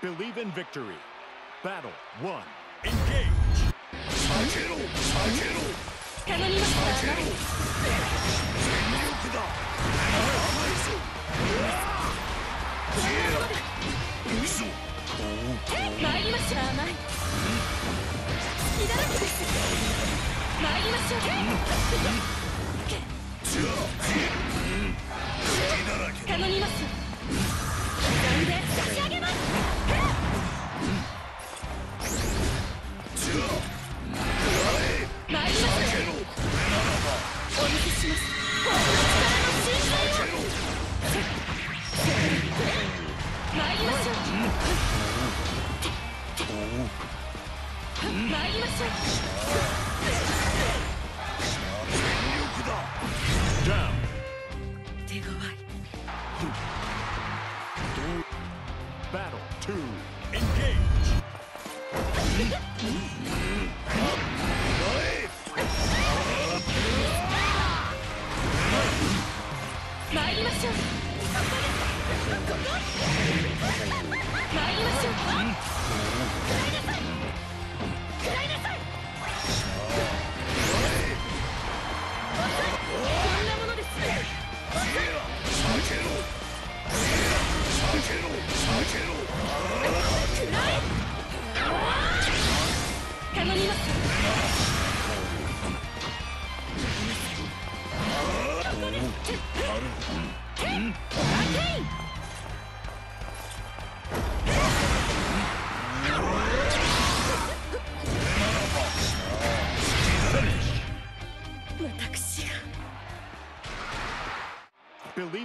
Believe in victory. Battle one. Engage. Sakero. Sakero. Sakero.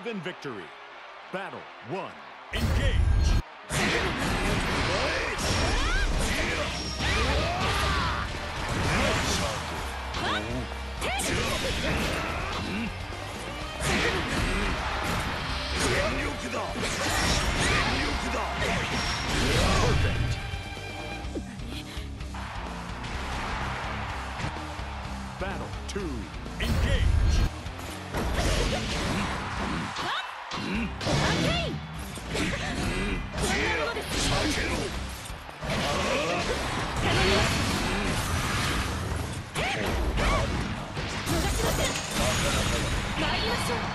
believe in victory. Battle one. Engage. Huh? Sir.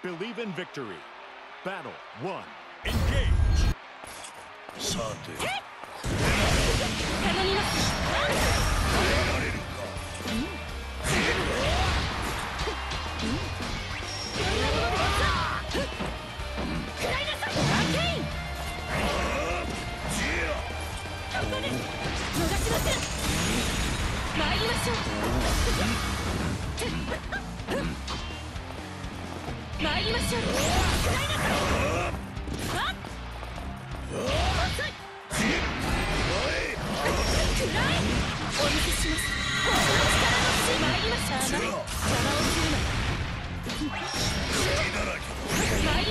Believe in victory. Battle one. Engage. Sade. 参り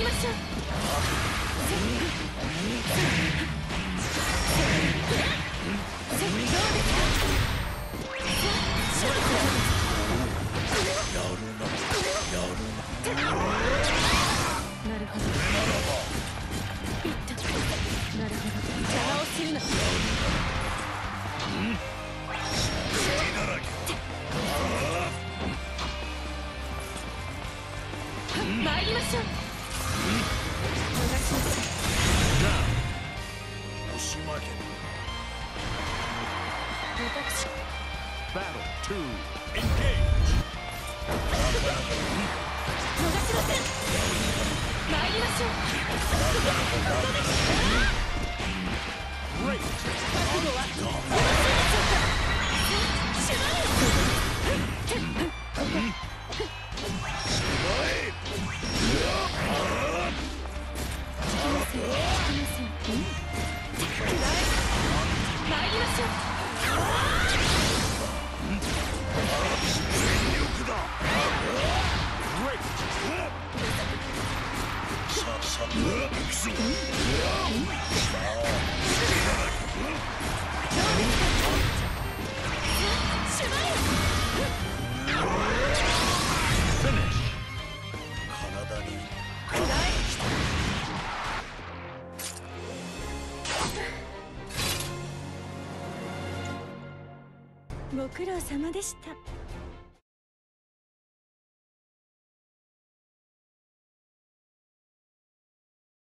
ましょう参りましょ、Battle Engage りましょうご苦労様でした。